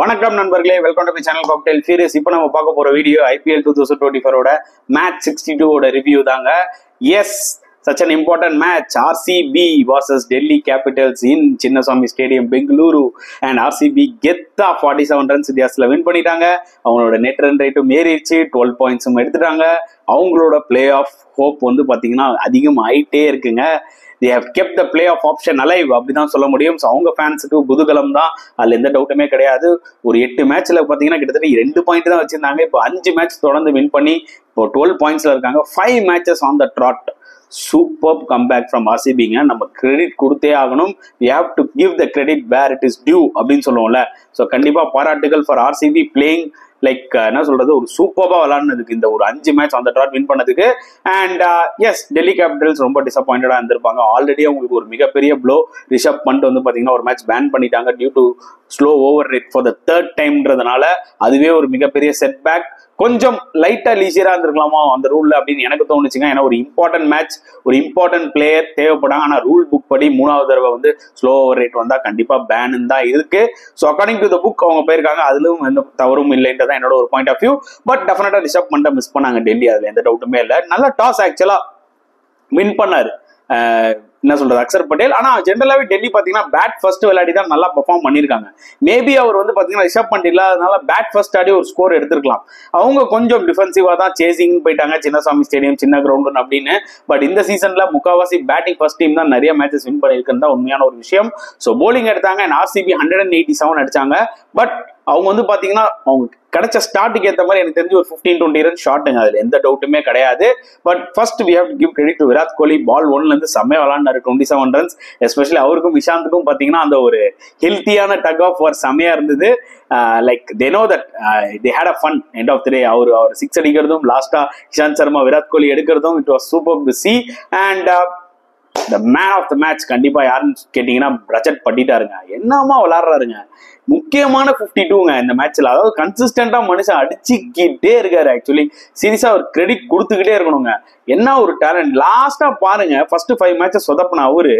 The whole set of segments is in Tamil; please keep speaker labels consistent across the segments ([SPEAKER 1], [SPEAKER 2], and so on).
[SPEAKER 1] வணக்கம் நண்பர்களே welcome to channel cocktail serious இப்போ நம்ம பார்க்க போகிற video IPL two thousand twenty ஃபோரோட மேட்ச் சிக்ஸ்டி டூவோட ரிவ்யூ தாங்க. As such an important match RCB versus Delhi Capitals in Chinnaswamy stadium Bengaluru and RCB கெத்தா ஃபார்ட்டி செவன் ரன்ஸ் வித்தியாசத்தில் வின் பண்ணிட்டாங்க. அவங்களோட நெட் ரன் ரேட்டும் ஏறிடுச்சு. டுவெல் பாயிண்ட்ஸும் எடுத்துட்டாங்க. அவங்களோட பிளே ஆஃப் ஹோப் வந்து பார்த்தீங்கன்னா அதிகமாயிட்டே இருக்குங்க. They have kept the play off option alive அப்படிதான் சொல்ல முடியும். ஸோ அவங்க ஃபேன்ஸுக்கு குதூகலம் தான். அதில் எந்த டவுட்டுமே கிடையாது. ஒரு எட்டு மேட்ச்சில் பார்த்தீங்கன்னா கிட்டத்தட்ட ரெண்டு பாயிண்ட் தான் வச்சுருந்தாங்க. இப்போ அஞ்சு மேட்ச் தொடர்ந்து வின் பண்ணி இப்போ டுவெல் பாயிண்ட்ஸில் இருக்காங்க. Five matches on the trot super comeback from ஆர்சிபிங்க நம்ம கிரெடிட் கொடுத்தே ஆகணும். We have to give the credit where it is due அப்படின்னு சொல்லுவோம்ல. ஸோ கண்டிப்பாக பாராட்டுகள் ஃபார் ஆர்சிபி பிளேயிங் லைக் என்ன சொல்றது? ஒரு சூப்பராக விளாடுனதுக்கு இந்த ஒரு அஞ்சு மேட்ச் அந்த ட்ராட் வின் பண்ணதுக்கு. அண்ட் எஸ் டெல்லி கேபிட்டல்ஸ் ரொம்ப டிசப்பாயிண்டடாக இருந்திருப்பாங்க. ஆல்ரெடி அவங்களுக்கு ஒரு மிகப்பெரிய ப்ளோ ரிஷப் பண்ணிட்டு வந்து பார்த்தீங்கன்னா ஒரு மேட்ச் பேன் பண்ணிட்டாங்க due to slow over rate for the third டைம்ன்றதுனால அதுவே ஒரு மிகப்பெரிய செட் பேக் கொஞ்சம் லைட்டா லீசியரா இருந்திருக்கலாமா அந்த ரூல்ல அப்படின்னு எனக்கு தோணுச்சுங்க. ஏன்னா ஒரு இம்பார்ட்டன்ட் மேட்ச் ஒரு இம்பார்ட்டன்ட் பிளேயர் தேவைப்படாங்க ஆனா ரூல் புக் படி மூணாவது தடவை வந்து ஸ்லோ ஓவர் ரேட் வந்தா கண்டிப்பா பேன் தான் இருக்கு. So according to the book அவங்க போயிருக்காங்க. அதுலும் எந்த தவறும் இல்லைன்றதான் என்னோட ஒரு பாயிண்ட் ஆஃப் வியூ பட் டெஃபினட்டா ரிஷப் பண்ணிட்டு மிஸ் பண்ணாங்க டெல்லி. அதுல எந்த டவுட்டுமே இல்லை. நல்ல டாஸ் ஆக்சுவலா வின் பண்ணாரு. என்ன சொல்றது அக்சர் பட்டேல். ஆனா ஜென்ரலாவே டெல்லி பாத்தீங்கன்னா பேட் ஃபர்ஸ்ட் விளையாடி தான் நல்லா பெர்ஃபார்ம் பண்ணிருக்காங்க மேபி அவர் வந்து பாத்தீங்கன்னா ரிஷப் பண்ட் இல்லாதனால பேட் ஃபர்ஸ்ட் ஆடி ஒரு ஸ்கோர் எடுத்திருக்கலாம். அவங்க கொஞ்சம் டிஃபென்சிவா தான் சேசிங் போயிட்டாங்க. சின்னசாமி ஸ்டேடியம் சின்ன கிரவுண்ட் அப்படின்னு. பட் இந்த சீசன்ல முக்காவாசி பேட்டிங் ஃபர்ஸ்ட் டீம் தான் நிறைய மேட்சஸ் வின் பண்ணிருக்குன்னு தான் உண்மையான ஒரு விஷயம். ஸோ போலிங் எடுத்தாங்க. And RCB hundred and eighty seven அடிச்சாங்க. பட் அவங்க வந்து பாத்தீங்கன்னா அவங்க கிடைச்ச ஸ்டார்ட்டுக்கு ஏற்ற மாதிரி எனக்கு தெரிஞ்சு ஒரு ஃபிஃப்டீன் டுவெண்ட்டி ரன் ஷாட்டுங்க அதுல எந்த டவுட்டுமே கிடையாது. But first we have give credit to Virat Kohli ball ஒன்ல இருந்து செம்மையா விளாண்டாரு டுவெண்ட்டி செவன் ரன்ஸ் எஸ்பெஷலி அவருக்கும் விஷாந்துக்கும் பாத்தீங்கன்னா அந்த ஒரு ஹெல்த்தியான டக் ஆஃப் வார் செம்மையா இருந்தது. Like they know that they had a fun end of the day அவர் அவர் சிக்ஸ் அடிக்கிறதும் லாஸ்டா Ishant Sharma Virat Kohli எடுக்கிறதும் it was super to see and இந்த மேன் ஆஃப் த மேட்ச் கண்டிப்பா யாருன்னு கேட்டீங்கன்னா ரஜத் பண்ணிட்டாருங்க என்னமா விளாடுறாருங்க முக்கியமான பிப்டி டூங்க இந்த மேட்ச்ல அதாவது கன்சிஸ்டன்டா மனுஷன் அடிச்சுக்கிட்டே இருக்காரு ஆக்சுவலி சீரியஸா ஒரு கிரெடிட் கொடுத்துக்கிட்டே இருக்கணுங்க. என்ன ஒரு டேலண்ட் லாஸ்டா பாருங்க. ஃபர்ஸ்ட் ஃபைவ் மேட்சஸ் சொதப்பின அவரு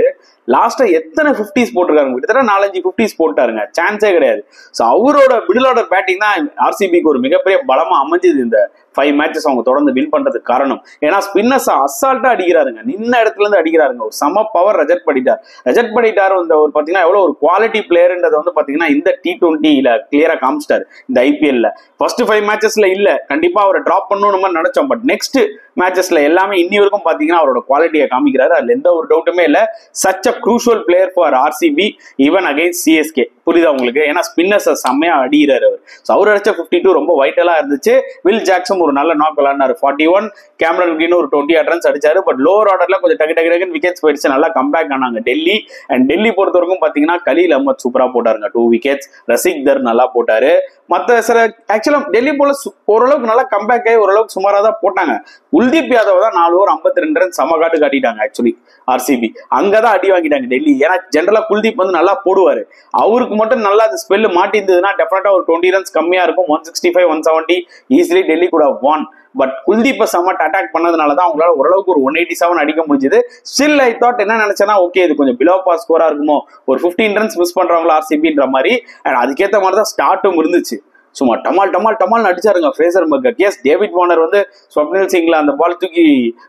[SPEAKER 1] லாஸ்டா எத்தனை பிப்டிஸ் போட்டிருக்காருங்க கிட்டத்தட்ட நாலஞ்சு பிப்டிஸ் போட்டாருங்க. சான்ஸே கிடையாது. ஸோ அவரோட மிடில் ஆர்டர் பேட்டிங் தான் ஆர்சிபிக்கு ஒரு மிகப்பெரிய பலமா அமைஞ்சது இந்த ஃபைவ் மேட்சஸ் அவங்க தொடர்ந்து வின் பண்றதுக்கு காரணம். ஏன்னா ஸ்பின்னர்ஸ் அசால்ட்டா அடிக்கிறாருங்க. நின்ன இடத்துல இருந்து அடிக்கிறாருங்க. ஒரு சம பவர் ரஜத் படிட்டார் ரஜத் படிட்டார் வந்து ஒரு பார்த்தீங்கன்னா எவ்வளவு ஒரு குவாலிட்டி பிளேயர்ன்றத வந்து பாத்தீங்கன்னா இந்த டி டுவெண்ட்டில கிளியரா காமிச்சிட்டார். இந்த ஐபிஎல்ல ஃபர்ஸ்ட் ஃபைவ் மேட்சஸ்ல இல்ல. கண்டிப்பா அவரை டிராப் பண்ணணும் மாதிரி நினைச்சோம். பட் நெக்ஸ்ட் மேட்சஸ்ல எல்லாமே இன்னி வரைக்கும் பாத்தீங்கன்னா அவரோட குவாலிட்டியை காமிக்கிறாரு. அதுல எந்த ஒரு டவுட்டுமே இல்ல. Such a crucial player for RCB even against CSK புரியுதா உங்களுக்கு? ஏன்னா ஸ்பின்னர்ஸ் செம்மையா அடிகிறார் அவர். ஸோ அவர் அடிச்ச ஃபிஃப்டி டூ ரொம்ப வைட்டலா இருந்துச்சு. வில் ஜாக்சன் ஒரு நல்ல நாக் விளாடினார் ஃபார்ட்டி ஒன் கேமரன் கிரீன் ஒரு டுவெண்ட்டி எயிட் ரன்ஸ் அடிச்சாரு. பட் லோவர் ஆர்டர்ல கொஞ்சம் டக்கு டக்கு டக்குன்னு விக்கெட்ஸ் போயிடுச்சு. நல்லா கம்பேக் ஆனாங்க டெல்லி. அண்ட் டெல்லி பொறுத்த வரைக்கும் பாத்தீங்கன்னா கலீல் அஹமத் சூப்பரா போட்டாருங்க. டூ விக்கெட்ஸ் ரசிக் தர் நல்லா போட்டாரு. மற்ற சில ஆக்சுவலாக டெல்லி போல ஓரளவுக்கு நல்லா கம்பேக் ஆகி ஓரளவுக்கு சுமாராக தான் போட்டாங்க. குல்தீப் யாதவ் தான் நாலு ஓவர் ஐம்பத்தி ரெண்டு ரன் சம காட்டு காட்டிட்டாங்க ஆக்சுவலி ஆர்சிபி அங்கே தான் அடி வாங்கிட்டாங்க டெல்லி. ஏன்னா ஜென்ரலாக குல்தீப் வந்து நல்லா போடுவார். அவருக்கு மட்டும் நல்லா அந்த ஸ்பெல் மாட்டிருந்ததுன்னா டெஃபினட்டாக ஒரு டுவெண்ட்டி ரன்ஸ் கம்மியாக இருக்கும். One sixty five one seventy easily Delhi கூட ஒன் பட் குல்தீப்பை சமட் அட்டாக் பண்ணதுனால தான் அவங்களால ஓரளவுக்கு ஒரு ஒன் எயிட்டி செவன் அடிக்க முடிஞ்சது. ஸ்டில் ஐ தாட் என்ன நினைச்சேன்னா ஓகே இது கொஞ்சம் பிலோ பாஸ் ஸ்கோரா இருக்குமோ? ஒரு ஃபிஃப்டீன் ரன்ஸ் மிஸ் பண்றவங்களா ஆர்சிபின்ற மாதிரி. அண்ட் அதுக்கேற்ற மாதிரி தான் ஸ்டார்ட்டும் இருந்துச்சு. சும்மா டமால் டமால் டமால் அடிச்சாருங்க Fraser McGurk as David Warner வந்து ஸ்வப்னில் சிங்ல அந்த பால் தூக்கி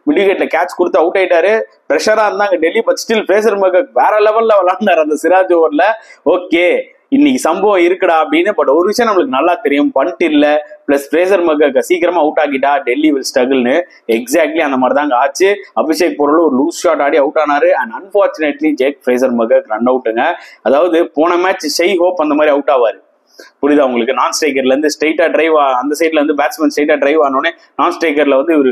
[SPEAKER 1] மிடிகேட்ல கேட்ச் கொடுத்து அவுட் ஆயிட்டாரு. ப்ரெஷரா இருந்தாங்க டெல்லி பட் ஸ்டில் ஃப்ரேசர் மக்கர் வேற லெவல்ல விளாண்டாரு அந்த சிராஜ் ஓவர்ல ஓகே இன்னைக்கு சம்பவம் இருக்குடா அப்படின்னு பட் ஒரு விஷயம் நம்மளுக்கு நல்லா தெரியும். பண்ட் இல்லை பிளஸ் பிரேசர் மக்க சீக்கிரமா அவுட் ஆகிட்டா டெல்லி வில் ஸ்ட்ரகிள்னு எக்ஸாக்ட்லி அந்த மாதிரி தாங்க ஆச்சு. அபிஷேக் பொருள் ஒரு லூஸ் ஷாட் ஆடி அவுட் ஆனாரு. And unfortunately Jake Fraser McGurk run அவுட்டுங்க அதாவது போன மேட்ச் ஷெய் ஹோப் அந்த மாதிரி அவுட் ஆவாரு. புரியுதா உங்களுக்கு? நான் ஸ்ட்ரைக்கர்ல இருந்து ஸ்ட்ரைட்டா டிரைவ் அந்த சைட்ல இருந்து பேட்ஸ்மேன் ஸ்ட்ரைட்டா டிரைவ் ஆனோடனே நான் ஸ்ட்ரைக்கர்ல வந்து ஒரு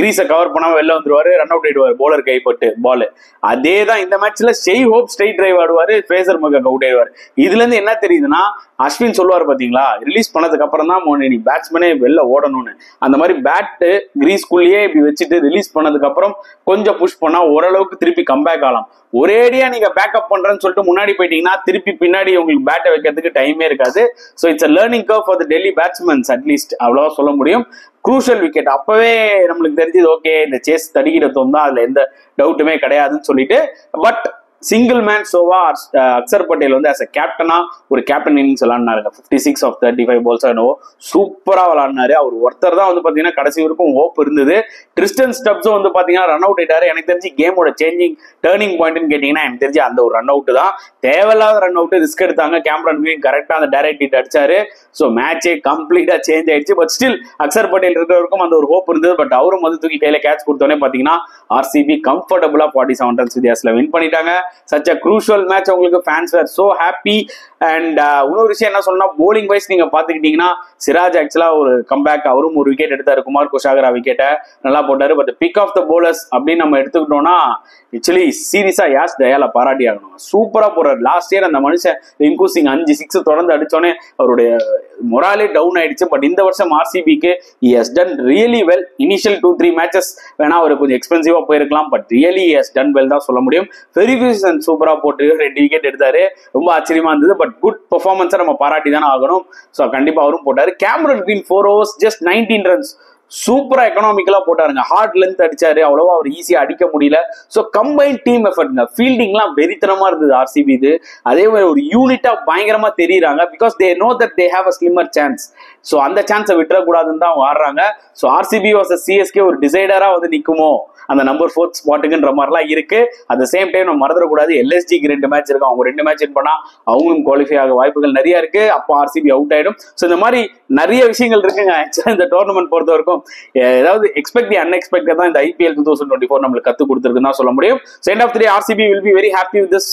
[SPEAKER 1] கிரீஸை கவர் பண்ணாம வெளில வந்துருவாரு ரன் அவுட் ஆயிடுவார் போலர் கைப்பட்டு பால் அதே தான் இந்த மேட்ச்ல ஷெய் ஹோப் ஸ்ட்ரைட் டிரைவ் ஆடுவாரு பேசர் மக அவுட் ஆயிடுவார். இதுல இருந்து என்ன தெரியுதுன்னா அஸ்வின் சொல்லுவார் பாத்தீங்களா ரிலீஸ் பண்ணதுக்கு அப்புறம் தான் நீ பேட்ஸ்மேனே வெளில ஓடணும்னு. அந்த மாதிரி பேட்டு கிரீஸ்குள்ளேயே இப்படி வச்சுட்டு ரிலீஸ் பண்ணதுக்கு அப்புறம் கொஞ்சம் புஷ் பண்ணா ஓரளவுக்கு திருப்பி கம்பேக் ஆகலாம் ஒரேடியா நீங்க பேக்கப் பண்றேன்னு சொல்லிட்டு முன்னாடி போயிட்டீங்கன்னா திருப்பி பின்னாடி உங்களுக்கு பேட்டை வைக்கிறதுக்கு டைமே இருக்காது. So it's a learning curve for the Delhi batsmen at least அவ்வளவா சொல்ல முடியும். குரூஷியல் விக்கெட் அப்பவே நம்மளுக்கு தெரிஞ்சது ஓகே இந்த சேஸ் தடுக்கிற தான் அதுல எந்த டவுட்டுமே கிடையாதுன்னு சொல்லிட்டு. பட் சிங்கிள் மேன் ஷோவா அக்சர் பட்டேல் வந்து as அ கேப்டனா ஒரு captain innings விளாட்னாருங்க fifty six off thirty five balls என்னவோ சூப்பரா விளாடினாரு அவர் ஒருத்தர் தான் வந்து பாத்தீங்கன்னா கடைசி வரைக்கும் ஹோப் இருந்தது. கிறிஸ்டன் ஸ்டப்ஸும் வந்து பாத்தீங்கன்னா ரன் அவுட் ஆயிட்டாரு. எனக்கு தெரிஞ்சு கேமோட சேஞ்சிங் டேர்னிங் பாயிண்ட்னு கேட்டீங்கன்னா எனக்கு தெரிஞ்சு அந்த ஒரு ரன் அவுட் தான். தேவையில்லாத ரன் அவுட் ரிஸ்க் எடுத்தாங்க. கேமரன் கிரீன் கரெக்டா அந்த டைரக்ட் ஹிட் அடிச்சாரு. ஸோ மேட்சே கம்ப்ளீட்டா சேஞ்ச் ஆயிடுச்சு. பட் ஸ்டில் அக்சர் பட்டேல் இருக்கிறவருக்கும் அந்த ஒரு ஹோப் இருந்தது. பட் அவரும் வந்து தூக்கி கையில கேட்ச் கொடுத்தோன்னே பாத்தீங்கன்னா ஆர்சிபி கம்ஃபர்டபுளா ஃபார்ட்டி செவன் ரன்ஸ் வித்தியாசத்துல வின் பண்ணிட்டாங்க. சச் அ க்ரூஷுவல் மேட்ச் உங்களுக்கு fans were so happy and uh, இன்னொரு விஷயம் என்ன சொல்லணும் போலிங் வைஸ் நீங்க பாத்துக்கிட்டீங்கன்னா சிராஜ் ஆக்சுவலா ஒரு கம்பேக் அவரும் ஒரு விக்கெட் எடுத்தாரு. குமார் குஷாகரா விக்கெட்டை நல்லா போட்டாரு. But pick of the bowlers அப்படின்னு நம்ம எடுத்துக்கிட்டோம்னா ஆக்சுவலி சீரியஸா யாஸ் தயால பாராட்டி ஆகணும். சூப்பரா போறாரு. லாஸ்ட் இயர் அந்த மனுஷன் ரிங்கு சிங் அஞ்சு சிக்ஸ் தொடர்ந்து அடிச்சோன்னே அவருடைய மொராலே டவுன் ஆயிடுச்சு. பட் இந்த வருஷம் ஆர்சிபிக்கு has done really well initial two three matches வேணா அவர் கொஞ்சம் எக்ஸ்பென்சிவா போயிருக்கலாம். But really has done well தான் சொல்ல முடியும். ஃபெரிகூசன் சூப்பரா போட்டு ரெண்டு விக்கெட் எடுத்தாரு. ரொம்ப ஆச்சரியமா இருந்தது. பட் குட் பெர்ஃபார்மன்ஸை நம்ம பாராட்டி தானே ஆகணும். ஸோ கண்டிப்பா அவரும் போட்டாரு. Cameron Green four overs just nineteen runs சூப்பரா எக்கனாமிக்கலா போட்டாருங்க. ஹார்ட் லென்த் அடிச்சாரு. அவ்வளவா அவர் ஈஸியா அடிக்க முடியல. ஸோ கம்பைன் டீம் எஃபர்ட்ங்க ஃபீல்டிங்லாம் வெறித்தனமா இருந்தது ஆர்சிபி இது. அதே மாதிரி ஒரு யூனிட்டா பயங்கரமா தெரியுறாங்க. Because they know that they have a slimmer chance so அந்த சான்ஸை விட்டுறக்கூடாதுன்னு தான் அவங்க ஆடுறாங்க. ஸோ ஆர்சிபி வாஸ் சிஎஸ்கே ஒரு டிசைடரா வந்து நிக்குமோ? அந்த நம்பர் ஃபோர்த் ஸ்பாட்டுக்குன்ற மாதிரிலாம் இருக்கு. அட் சேம் டைம் நம்ம மறந்துடக்கூடாது. எல்எஸ்டிக்கு ரெண்டு மேட்ச் இருக்கு. அவங்க ரெண்டு மேட்ச் பண்ணா அவங்களும் குவாலிஃபை ஆக வாய்ப்புகள் நிறைய இருக்கு. அப்போ ஆர்சிபி அவுட் ஆயிடும். ஸோ இந்த மாதிரி நிறைய விஷயங்கள் இருக்குங்க. ஆக்சுவலாக இந்த டோர்னமெண்ட் பொறுத்த வரைக்கும் ஏதாவது எக்ஸ்பெக்ட் அன்எக்ஸ்பெக்டட் தான் இந்த IPL two thousand twenty four நம்மளுக்கு கத்து கொடுத்துருக்குன்னு தான் சொல்ல முடியும். Cent of three RCB will be very happy with this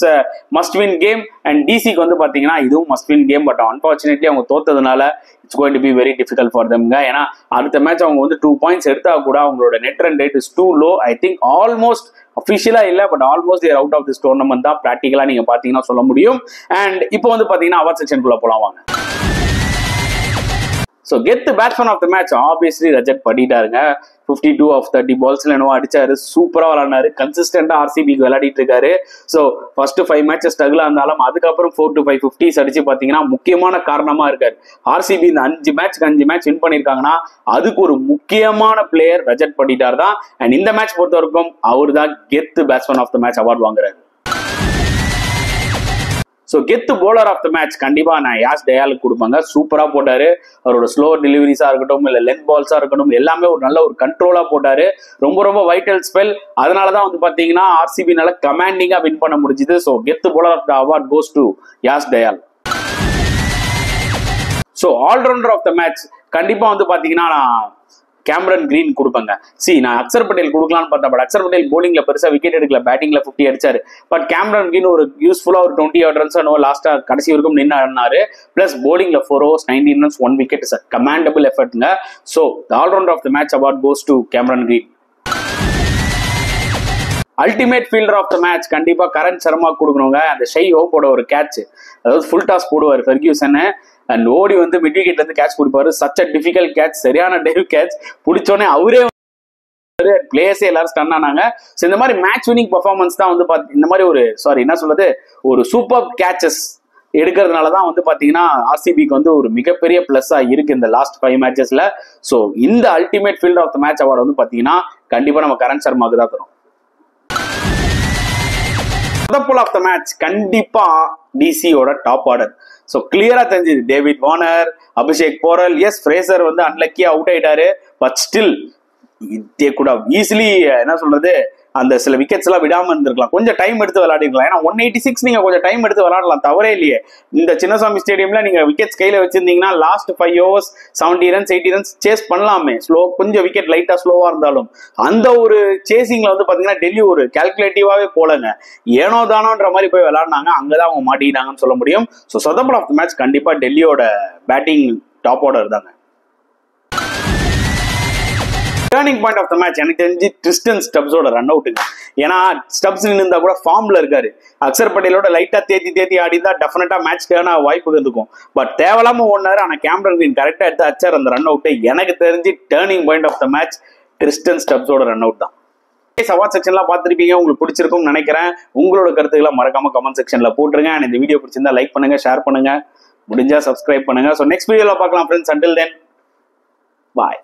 [SPEAKER 1] must win game and டிசிக்கு வந்து பார்த்தீங்கன்னா இதுவும் must win game but unfortunately அவங்க தோத்ததுனால it's going to be very difficult for தம்ங்க ஏன்னா அடுத்த மேட்ச் அவங்க வந்து டூ பாயிண்ட்ஸ் எடுத்தா கூட அவங்களோட net run rate is too low I think almost அஃபிஷியலா இல்ல but almost there out of this tournament தான் ப்ராக்டிக்கலா நீங்க பாத்தீங்கன்னா சொல்ல முடியும். அண்ட் இப்போ வந்து பாத்தீங்கன்னா அவார்ட் செக்ஷனுக்குள்ள போலாம் வாங்க. ஸோ கெத்து batsman of the match obviously Rajat பண்ணிட்டாருங்க fifty two of thirty பால்ஸ்ல என்னவோ அடிச்சாரு. சூப்பரா விளாடினாரு கன்சிஸ்டண்டா ஆர்சிபிக்கு விளையாடிட்டு இருக்காரு. ஸோ ஃபர்ஸ்ட் ஃபைவ் மேட்சஸ் ஸ்ட்ரகிளா இருந்தாலும் அதுக்கப்புறம் ஃபோர் டு ஃபைவ் ஃபிஃப்டிஸ் அடிச்சு பாத்தீங்கன்னா முக்கியமான காரணமா இருக்காரு. ஆர்சிபி இந்த அஞ்சு மேட்ச்க்கு அஞ்சு மேட்ச் வின் பண்ணிருக்காங்கன்னா அதுக்கு ஒரு முக்கியமான பிளேயர் ரஜத் பண்ணிட்டார் தான். அண்ட் இந்த மேட்ச் பொறுத்த வரைக்கும் அவர் தான் கெத்து batsman of the match award வாங்குறாரு. ஸோ கெத்து போலர் ஆஃப் த மேட்ச் கண்டிப்பாக நான் யாஸ் டயாலுக்கு கொடுப்பாங்க. சூப்பராக போட்டார். அவரோட ஸ்லோ டெலிவரிஸாக இருக்கட்டும் இல்லை லென்த் பால்ஸாக இருக்கட்டும் எல்லாமே ஒரு நல்ல ஒரு கண்ட்ரோலாக போட்டார். ரொம்ப ரொம்ப வைட்டல் ஸ்பெல் அதனாலதான் வந்து பார்த்தீங்கன்னா ஆர்சிபினால கமாண்டிங்காக வின் பண்ண முடிஞ்சுது. ஸோ கெத்து bowler of the award goes to Yash Dayal so allrounder of the match கண்டிப்பாக வந்து பார்த்தீங்கன்னா நான் கேமரன் கிரீன் கொடுப்பேங்க. சி நான் அக்சர் பட்டேல் கொடுக்கலாம்னு பார்த்தேன் பட் அக்சர் பட்டேல் போலிங்ல பெருசா விக்கெட் எடுக்கல பேட்டிங்ல ஃபிஃப்டி அடிச்சாரு. பட் கேமரன் கிரீன் ஒரு யூஸ்ஃபுல்லா ஒரு டுவெண்ட்டி எயிட் ரன்ஸ் நோ லாஸ்டா கடைசி வரைக்கும் நின்று ஆடினாரு. Plus போலிங்ல four overs nineteen runs one wicket sir commendable எஃபர்ட்ங்க so allrounder of the match award goes to Cameron Green ultimate fielder of the match கண்டிப்பா கரண் சர்மா கொடுக்கணுங்க. அந்த ஷை ஓப்போட ஒரு கேட்ச் அதாவது ஃபுல் டாஸ் போடுவார் ஃபெர்கியூசன் அண்ட் ஓடி வந்து மிட் விக்கெட்ல இருந்து கேட்ச் கொடுப்பாரு. சச் அ டிஃபிகல்ட் கேட்ச் சரியான டைவ் கேட்ச் பிடிச்சோடனே அவரே பிளேயர்ஸே எல்லாரும் ஸ்டன் ஆனாங்க. ஸோ இந்த மாதிரி மேட்ச் வினிங் பர்ஃபார்மன்ஸ் தான் வந்து பாத்தி இந்த மாதிரி ஒரு சாரி என்ன சொல்றது? ஒரு சூப்பர் கேச்சஸ் எடுக்கிறதுனால தான் வந்து பாத்தீங்கன்னா ஆர்சிபிக்கு வந்து ஒரு மிகப்பெரிய பிளஸ்ஸா இருக்கு இந்த லாஸ்ட் ஃபைவ் மேட்சஸ்ல ஸோ இந்த ultimate field of the match award வந்து பாத்தீங்கன்னா கண்டிப்பா நம்ம கரண் சர்மாக்கு தான் தரும். புல் ஆஃப் த மேட்ச் கண்டிப்பா டிசியோட டாப் ஆர்டர் ஸோ கிளியரா தெரிஞ்சது. David Warner Abhishek Porel as Fraser வந்து அன்லக்கியா அவுட் ஆயிட்டாரு. பட் ஸ்டில் இதே கூட ஈஸிலி என்ன சொல்றது அந்த சில விக்கெட்ஸ் எல்லாம் விடாம இருந்திருக்கலாம். கொஞ்சம் டைம் எடுத்து விளையாடிருக்கலாம். ஏன்னா ஒன் எயிட்டி சிக்ஸ் நீங்க கொஞ்சம் டைம் எடுத்து விளையாடலாம். தவறே இல்லையே. இந்த சின்னசாமி ஸ்டேடியம்ல நீங்க விக்கெட்ஸ் கையில வச்சிருந்தீங்கன்னா last five overs seventy runs eighty runs chase பண்ணலாமே. ஸ்லோ கொஞ்சம் விக்கெட் லைட்டா ஸ்லோவா இருந்தாலும். அந்த ஒரு சேசிங்ல வந்து பாத்தீங்கன்னா டெல்லி ஒரு கால்குலேட்டிவாவே போலங்க. ஏனோ தானோன்ற மாதிரி போய் விளையாடினாங்க. அங்கதான் அவங்க மாட்டிக்கிட்டாங்கன்னு சொல்ல முடியும். ஸோ சொதப்பல் ஆஃப் மேட்ச் கண்டிப்பா டெல்லியோட பேட்டிங் டாப் ஆர்டர் தாங்க. Turning point of the match எனக்கு தெரிஞ்சு ட்ரிஸ்டன் ஸ்டப்ஸோட ரன் அவுட்டுங்க ஏன்னா ஸ்டப்ஸ் நின்று கூட ஃபார்ம்ல இருக்காரு. அக்சர் பட்டேலோட லைட்டா தேத்தி தேத்தி ஆடி தான் டெஃபினட்டா மேட்ச் டேர்ன் ஆக வாய்ப்பு இருக்கும் பட் தேவையில்லாம ஒன்னாரு ஆனா கேமரன் கிரீன் கரெக்டா எடுத்து அச்சார் அந்த ரன் அவுட்டை எனக்கு தெரிஞ்சு turning point of the match Tristan ஸ்டப்ஸோட run out தான். சவால் செக்ஷன்லாம் பார்த்துருப்பீங்க உங்களுக்கு பிடிச்சிருக்கும்னு நினைக்கிறேன். உங்களோட கருத்துக்களை மறக்காம கமெண்ட் செக்ஷன்ல போட்டுருங்க. அண்ட் இந்த வீடியோ பிடிச்சிருந்தா லைக் பண்ணுங்க ஷேர் பண்ணுங்க. முடிஞ்சா சப்ஸ்கிரைப் பண்ணுங்க. ஸோ நெக்ஸ்ட் வீடியோல பார்க்கலாம் ஃப்ரெண்ட்ஸ் அண்டில் தென் பாய்